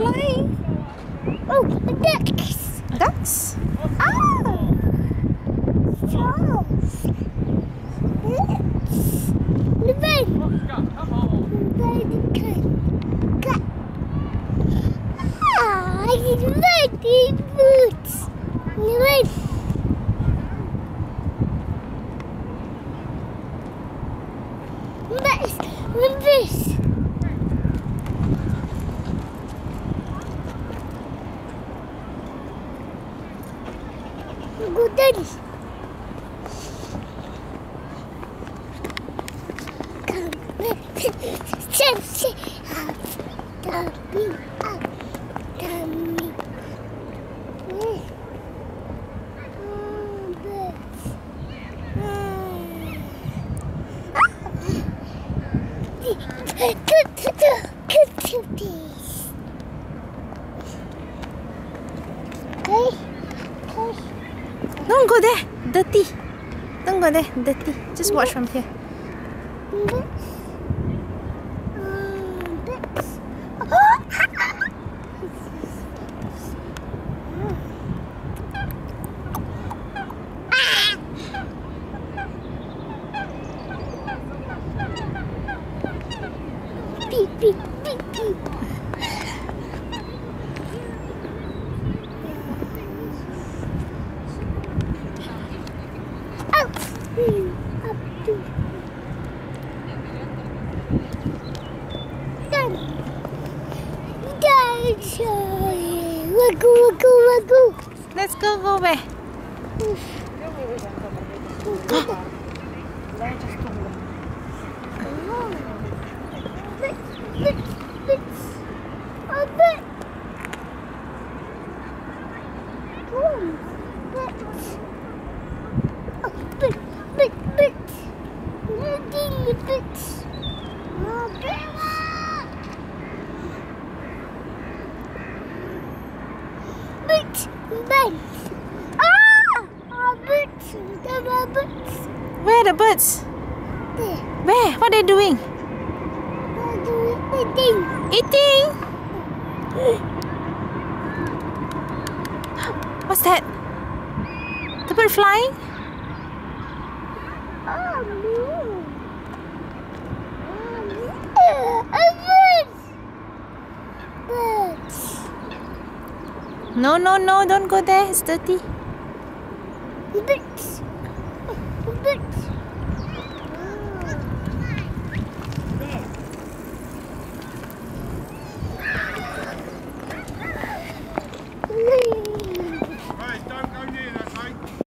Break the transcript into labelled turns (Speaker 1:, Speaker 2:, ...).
Speaker 1: flying? Oh, ducks. Ducks? Oh. Frogs. Ducks. The bird. The bird. Cut. Ah, it's bird in boots. The bird. But, the. ぐったりくっつくっつくっ
Speaker 2: Don't go there. Dirty. Don't go there. Dirty. Just watch from here.
Speaker 1: Beep, beep. Up, Done. Done.
Speaker 2: Let's go go
Speaker 1: Bit. Ah! Bit. There are bits.
Speaker 2: Where are the birds?
Speaker 1: There.
Speaker 2: Where? What are they doing?
Speaker 1: What do we think?
Speaker 2: Eating. What's that? The bird flying?
Speaker 1: Oh, no. Oh, no. A bird. Birds.
Speaker 2: No, no, no. Don't go there. It's dirty.
Speaker 1: Birds. Birds.